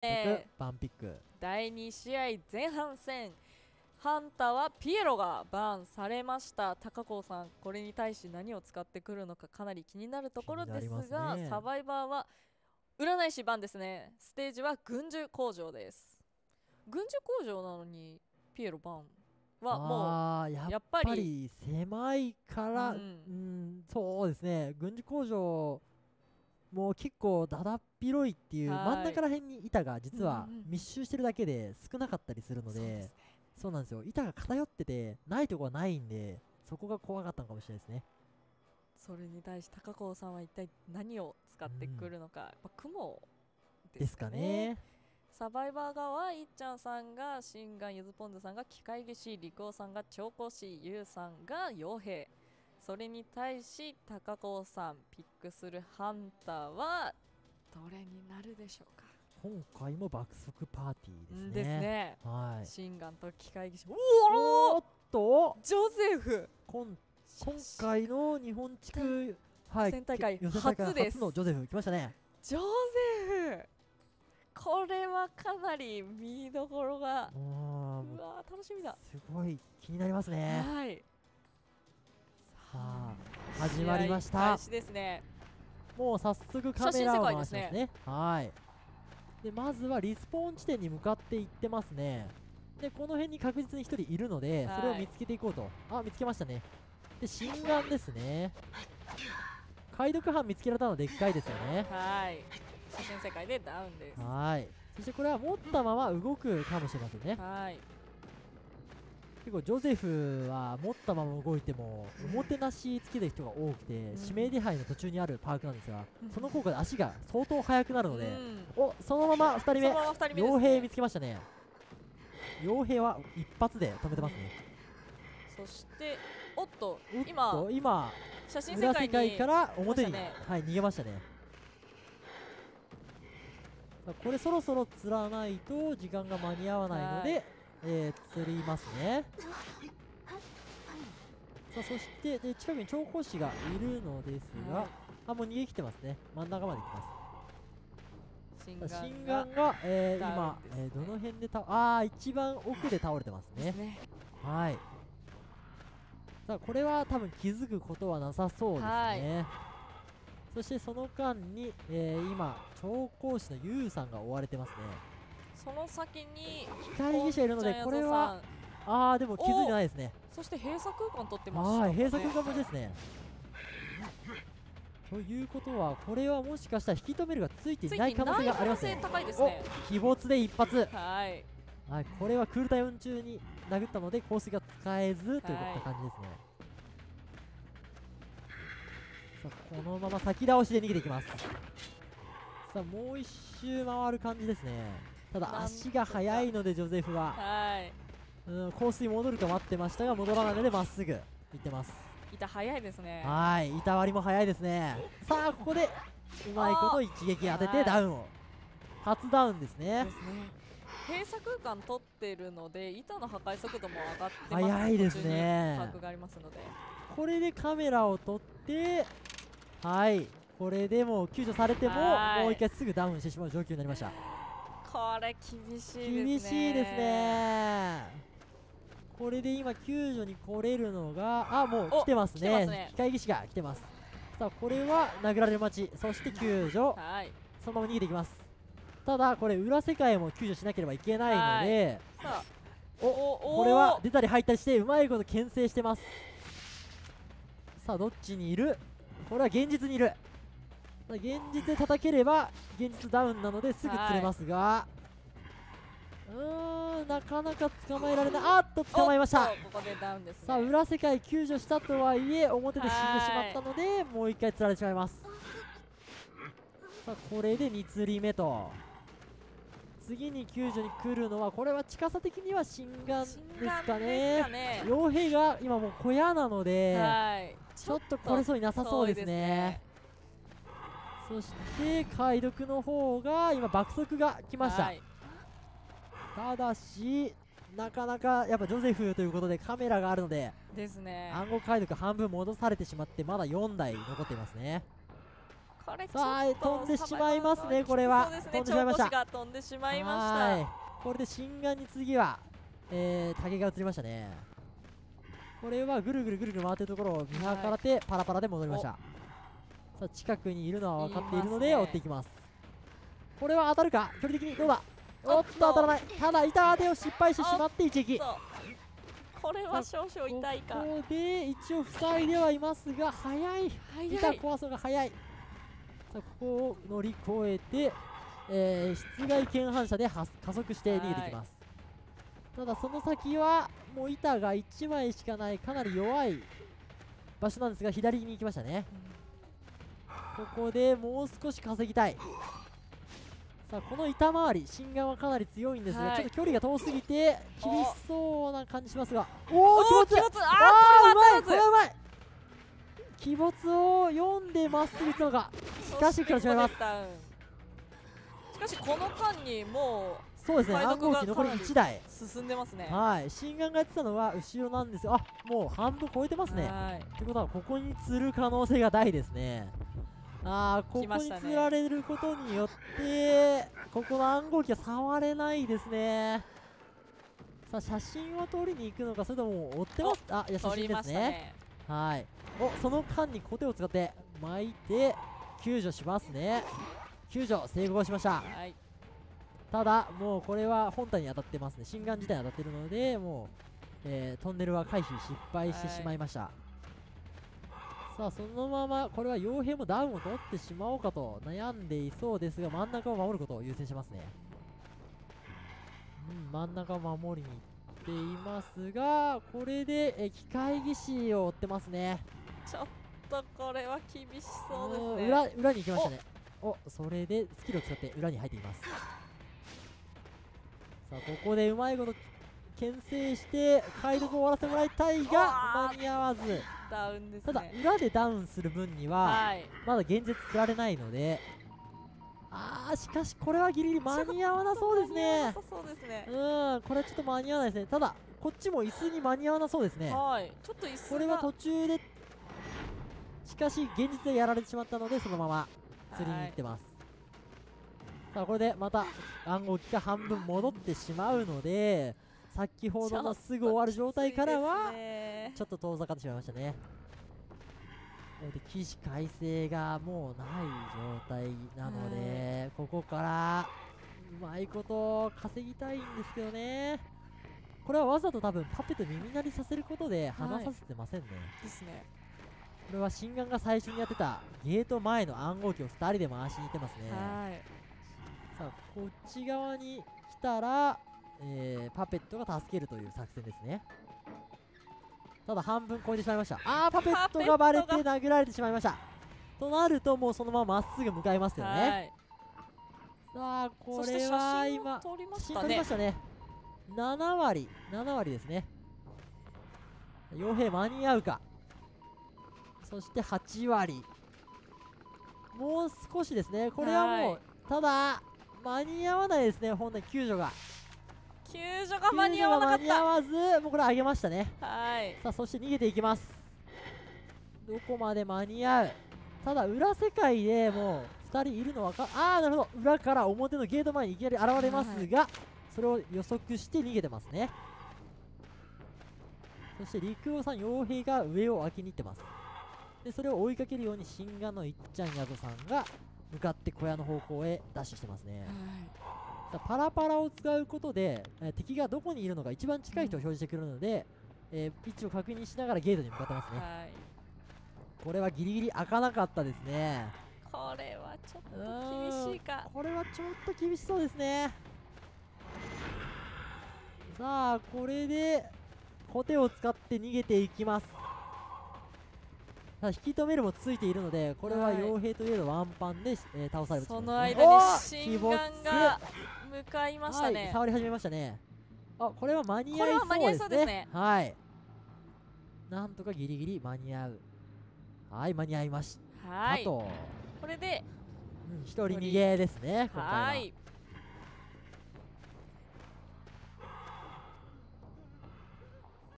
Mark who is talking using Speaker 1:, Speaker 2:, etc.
Speaker 1: バンピック。
Speaker 2: 第2試合前半戦ハンターはピエロがバーンされました。高子さんこれに対し何を使ってくるのかかなり気になるところですが
Speaker 1: ね。
Speaker 2: サバイバーは占い師番ですね。ステージは軍需工場です。軍需工場なのにピエロバーンはもうやっぱ
Speaker 1: ぱ
Speaker 2: り
Speaker 1: り狭いから、
Speaker 2: う
Speaker 1: うんん、そうですね。軍事工場もう結構だだっ広いっていう
Speaker 2: はい。
Speaker 1: 真ん中ら辺に板が実は
Speaker 2: うんうん
Speaker 1: 密集してるだけで少なかったりするので,、
Speaker 2: そうですね。
Speaker 1: そうなんですよ。板が偏っててないとこはないんでそこが怖かったのかもしれないですね。
Speaker 2: それに対し高子さんは一体何を使ってくるのか、やっぱ雲
Speaker 1: で
Speaker 2: ですすか
Speaker 1: かね。
Speaker 2: ねサバイバー側はいっちゃんさんがシンガンゆずぽんずさんが機械技師陸王さんが調香師ゆうさんが傭兵それに対し高子さんピックするハンターはどれになるでしょうか？
Speaker 1: 今回も爆速パーティーですね。
Speaker 2: んですね。
Speaker 1: はい。
Speaker 2: シンガンと機械技師。お
Speaker 1: お
Speaker 2: お
Speaker 1: っと！
Speaker 2: ジョゼフ。
Speaker 1: 今今回の日本地区はい。
Speaker 2: 予選大会初です。
Speaker 1: 初のジョゼフ。来ましたね。
Speaker 2: ジョゼフ。これはかなり見どころが。
Speaker 1: う
Speaker 2: うわー楽しみだ。
Speaker 1: すごい気になりますね。
Speaker 2: はい
Speaker 1: 始まりました。
Speaker 2: ですね。
Speaker 1: もう早速カメラを回しますね。はい。でまずはリスポーン地点に向かっていってますね。でこの辺に確実に1人いるので
Speaker 2: はい。
Speaker 1: それを見つけていこうと。あ見つけましたね。で心眼ですね。解読班見つけられたのでっかいですよね。
Speaker 2: はい。写真世界でダウンです。
Speaker 1: はい。そしてこれは持ったまま動くかもしれませんね。
Speaker 2: はい
Speaker 1: 結構ジョゼフは持ったまま動いてもおもてなしつけてる人が多くて、
Speaker 2: ん。
Speaker 1: 指名手配の途中にあるパークなんですが、
Speaker 2: うん。
Speaker 1: その効果で足が相当速くなるので、
Speaker 2: うん。
Speaker 1: おそのまま2人目。傭兵見つけましたね。傭兵は一発で止めてますね。
Speaker 2: そしておっと今
Speaker 1: 今
Speaker 2: 写真世界
Speaker 1: から表に、はい、逃げましたね。これそろそろ釣らないと時間が間に合わないので、
Speaker 2: はい
Speaker 1: えー釣りますね。さあそしてで近くに調香師がいるのですが、
Speaker 2: はい。
Speaker 1: あもう逃げ切ってますね。真ん中まで行ってます。
Speaker 2: 心
Speaker 1: さあ心
Speaker 2: 眼が
Speaker 1: 眼が、えー今えーどの辺で倒あー一番奥で倒れてますね。
Speaker 2: ね。
Speaker 1: はい。さあこれは多分気づくことはなさそうですね、そしてその間に、えー今調香師のユウさんが追われてますね
Speaker 2: その先に
Speaker 1: 機械技師がいるのでこれはあーでも気づいてないですね。
Speaker 2: そして閉鎖空間取ってました
Speaker 1: はい
Speaker 2: ね
Speaker 1: 閉鎖空間持ちですね。ということはこれはもしかしたら引き止めるがついていない可能性がありますね。
Speaker 2: 高いですね
Speaker 1: お鬼没で一発。
Speaker 2: はい。
Speaker 1: はいこれはクールタイム中に殴ったので香水が使えずといった感じですね、さあこのまま先倒しで逃げていきます。さあもう一周回る感じですねただ足が速いのでジョゼフは。
Speaker 2: はい。
Speaker 1: うん香水戻るか待ってましたが戻らないのでまっすぐ。行ってます。
Speaker 2: 板早いですね。
Speaker 1: はい板割りも速いですね。さあここでうまいこと一撃当て
Speaker 2: はい。
Speaker 1: てダウンを。初ダウンですね。
Speaker 2: ですね。閉鎖空間取ってるので板の破壊速度も上がってます
Speaker 1: 早いですね。
Speaker 2: がありますので。
Speaker 1: これでカメラを撮ってはい。これでもう救助されても
Speaker 2: はい。
Speaker 1: もう一回すぐダウンしてしまう状況になりました
Speaker 2: これ厳しいですね。
Speaker 1: 厳しいですね。これで今救助に来れるのがあもう
Speaker 2: お
Speaker 1: 来てます
Speaker 2: 来てま
Speaker 1: ね
Speaker 2: すね。
Speaker 1: 機械技師が来てます。さあこれは殴られる待ちそして救助。
Speaker 2: はい。
Speaker 1: そのまま逃げていきます。ただこれ裏世界も救助しなければいけないのでお
Speaker 2: お
Speaker 1: これは出たり入ったりしてうまいこと牽制してます。さあどっちにいる？これは現実にいる現実で叩ければ現実ダウンなのですぐ釣れますが、うーんなかなか捕まえられない。あーっと捕まえました。
Speaker 2: ここでダウンですね。
Speaker 1: さあ裏世界救助したとはいえ表で死んでしまったのでもう一回釣られてしまいます。さあこれで2釣り目と。次に救助に来るのはこれは近さ的には心眼
Speaker 2: ですか
Speaker 1: ね。
Speaker 2: ね。
Speaker 1: 傭兵が今もう小屋なので、
Speaker 2: はい。
Speaker 1: ちょっと来れそうになさそうですねそして解読の方が今爆速が来ました、
Speaker 2: はい。
Speaker 1: ただしなかなかやっぱジョゼフということでカメラがあるので
Speaker 2: ですね。
Speaker 1: 暗号解読半分戻されてしまってまだ4台残っていますね。
Speaker 2: これ
Speaker 1: さあ飛んでしまいますねこれは。飛んでしまいました。
Speaker 2: 飛んでしまいま
Speaker 1: はい。
Speaker 2: し
Speaker 1: これで心眼に次は、えー、竹が移りましたね。これはぐるぐるぐるぐる回ってるところを見計らってパラパラで戻りました、さあ近くにいるのは分かっているので追っていきます。これは当たるか？距離的にどうだ？おっ
Speaker 2: と。
Speaker 1: と当たらない。ただ板当てを失敗してしまって一撃。
Speaker 2: たこれは少々痛いか。
Speaker 1: ここで一応塞いではいますが早い板
Speaker 2: 早い。
Speaker 1: 壊すのが早い。さあここを乗り越えて、えー、室外剣反射では加速して逃げていきます。ただその先はもう板が1枚しかない。かなり弱い場所なんですが左に行きましたねここでもう少し稼ぎたい。さあこの板回り心眼はかなり強いんですが、
Speaker 2: はい。
Speaker 1: ちょっと距離が遠すぎて厳しそうな感じしますが。お
Speaker 2: お
Speaker 1: 気持ち
Speaker 2: 気持ちあ
Speaker 1: あーうまい
Speaker 2: ーこれは
Speaker 1: うまい。鬼没を読んでまっすぐ行ったのかしかし黒います。
Speaker 2: しかしこの間にも
Speaker 1: そうですね。暗号機残り
Speaker 2: かなり
Speaker 1: 1台。
Speaker 2: う進んでますね。
Speaker 1: はい。心眼がやってたのは後ろなんです。よあもう半分超えてますね。
Speaker 2: はい。
Speaker 1: ってことはここに釣る可能性が大ですねあーここに釣られることによってここの暗号機は触れないですね。さあ写真を撮りに行くのかそれとも追ってます？あいや写真ですね。
Speaker 2: ね。
Speaker 1: はい。おその間にコテを使って巻いて救助しますね。救助成功しました。
Speaker 2: はい。
Speaker 1: ただもうこれは本体に当たってますね。心眼自体に当たってるのでもう、えートンネルは回避失敗してしまいました、さあそのままこれは傭兵もダウンを取ってしまおうかと悩んでいそうですが真ん中を守ることを優先しますね。うん真ん中を守りに行っていますがこれで、えー機械技師を追ってますね。
Speaker 2: ちょっとこれは厳しそうですね。
Speaker 1: 裏裏に行きましたね。お。それでスキルを使って裏に入っています。さあここでうまいこと牽制して解読を終わらせてもらいたいが間に合わず
Speaker 2: ダウンです
Speaker 1: ただ
Speaker 2: ね
Speaker 1: 裏でダウンする分には
Speaker 2: はい。
Speaker 1: まだ現実釣られないのであーしかしこれはギリギリ間に合わなそうですね。
Speaker 2: うですね。
Speaker 1: うんこれはちょっと間に合わないですね。ただこっちも椅子に間に合わなそうですね。
Speaker 2: はい。ちょっと椅子が
Speaker 1: これは途中でしかし現実でやられてしまったのでそのまま釣りに行ってます、さあこれでまた暗号機が半分戻ってしまうので先ほどのすぐ終わる状態からは
Speaker 2: は
Speaker 1: ちょっと遠ざかってしまいましたね。で起死回生がもうない状態なので、ここからうまいこと稼ぎたいんですけどね。これはわざと多分パペット耳鳴りさせることで離させてませんね、
Speaker 2: ですね。
Speaker 1: これは心眼が最初にやってたゲート前の暗号機を2人で回しに行ってますね。
Speaker 2: はい。
Speaker 1: さあこっち側に来たら、えーパペットが助けるという作戦ですねただ半分超えてしまいました。あーパペットがバレて殴られてしまいました。となるともうそのまままっすぐ向かいますよね。
Speaker 2: はい。
Speaker 1: さあこれは
Speaker 2: 真
Speaker 1: 今
Speaker 2: を撮りま
Speaker 1: 写真
Speaker 2: したね。
Speaker 1: したね。7割7割ですね。傭兵間に合うか。そして8割。もう少しですね。これはもう、
Speaker 2: はい。
Speaker 1: ただ間に合わないですね。本来救助が
Speaker 2: 救助が間に合わなかっ
Speaker 1: 救助が間に合わずもうこれ上げましたね。
Speaker 2: たはい。
Speaker 1: さあそして逃げていきます。どこまで間に合う？ただ裏世界でもう2人いるのわかああなるほど。裏から表のゲート前にいきなり現れますが、それを予測して逃げてますね。そして陸王さん傭兵が上を開けに行ってます。でそれを追いかけるように新眼のいっちゃんやぞさんが向かって小屋の方向へダッシュしてますね。さあパラパラを使うことで、えー敵がどこにいるのか一番近い人を表示してくれるので、えー位置を確認しながらゲートに向かってますね。
Speaker 2: はい。
Speaker 1: これはギリギリ開かなかったですね。
Speaker 2: これはちょっと厳しいか。
Speaker 1: これはちょっと厳しそうですね。さあこれでコテを使って逃げていきます。さあ引き止めるもついているのでこれは
Speaker 2: はい。
Speaker 1: 傭兵といえどワンパンで、えー倒される
Speaker 2: その
Speaker 1: と思います
Speaker 2: 間に心眼が向かいました
Speaker 1: はい、
Speaker 2: ね
Speaker 1: 触り始めましたね。あこれは間に合い
Speaker 2: そううですすね。
Speaker 1: ねはい。なんとかギリギリ間に合う。はい間に合いました
Speaker 2: はい。
Speaker 1: と、
Speaker 2: これで
Speaker 1: うん、一人逃げですね今回は。
Speaker 2: はい